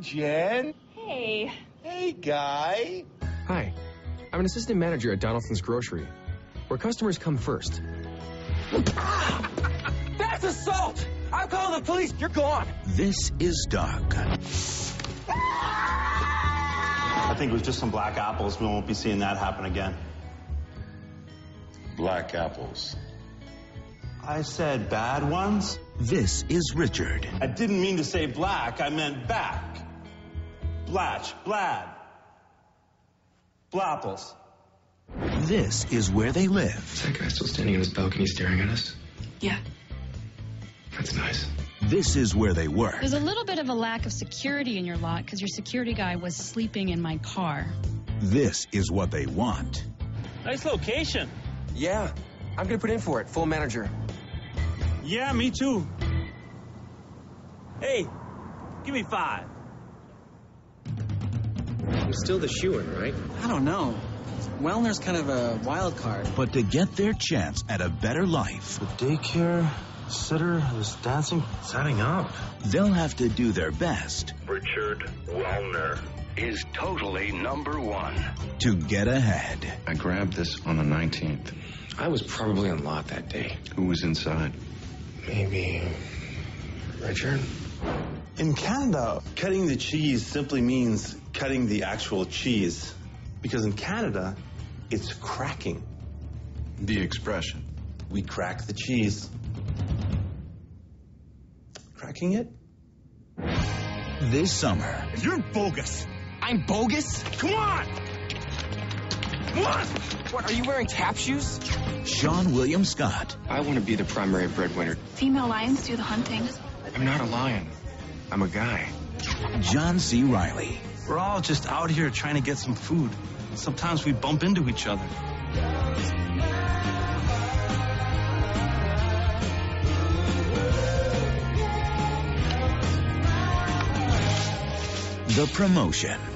Jen. Hey. Hey, Guy. Hi, I'm an assistant manager at Donaldson's Grocery, where customers come first. That's assault! I'm calling the police. You're gone. This is Doug. I think it was just some black apples. We won't be seeing that happen again. Black apples. I said bad ones? This is Richard. I didn't mean to say black, I meant back. Blatch, blad. Blapples. This is where they live. Is that guy still standing in his balcony staring at us? Yeah. That's nice. This is where they work. There's a little bit of a lack of security in your lot because your security guy was sleeping in my car. This is what they want. Nice location. Yeah, I'm gonna put in for it. Full manager. Yeah, me too. Hey, give me five. I'm still the shoe-in, right? I don't know. Wehlner's kind of a wild card. But to get their chance at a better life, The daycare sitter is dancing. It's adding up. they'll have to do their best Richard Wehlner is totally number one. to get ahead. I grabbed this on the 19th. I was probably on lot that day. Who was inside? Maybe Richard? In Canada, cutting the cheese simply means cutting the actual cheese. Because in Canada, it's cracking. The expression. We crack the cheese. Cracking it? This summer, You're bogus. I'm bogus? Come on! Come on! What, are you wearing tap shoes? Seann William Scott, I want to be the primary breadwinner. Female lions do the hunting. I'm not a lion. I'm a guy. John C. Reilly, We're all just out here trying to get some food. Sometimes we bump into each other. The Promotion.